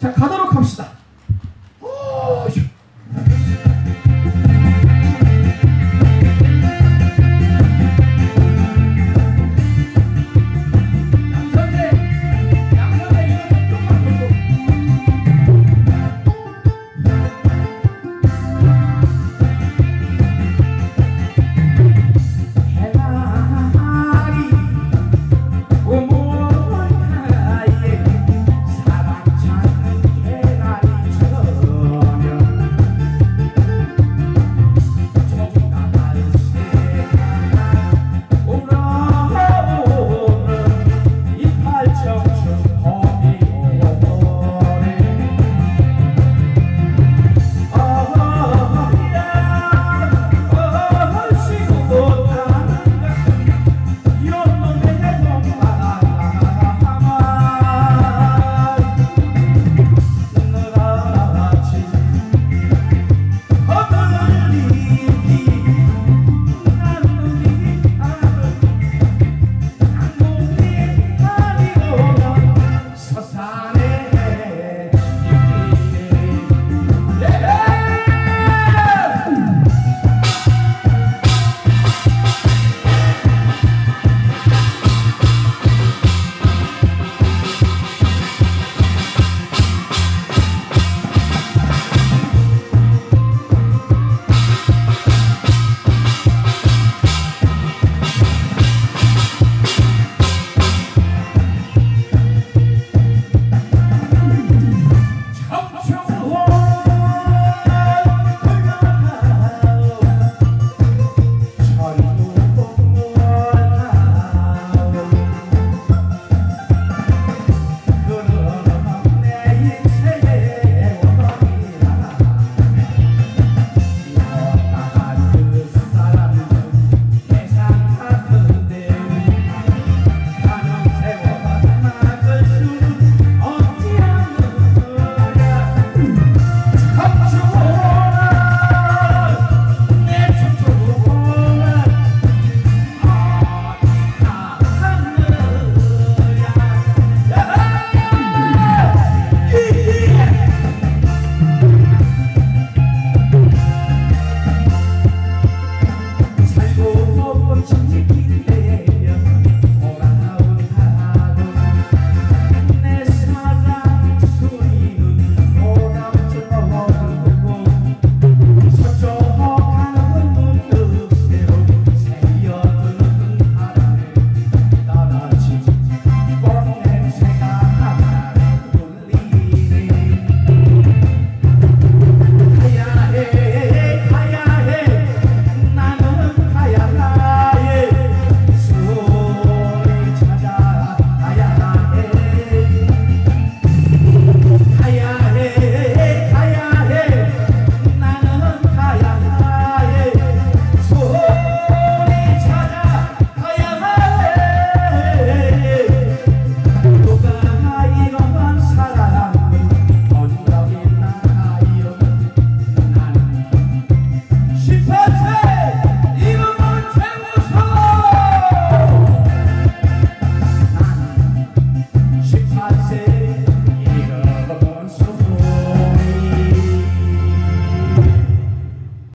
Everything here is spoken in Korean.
자 가도록 합시다. music, I say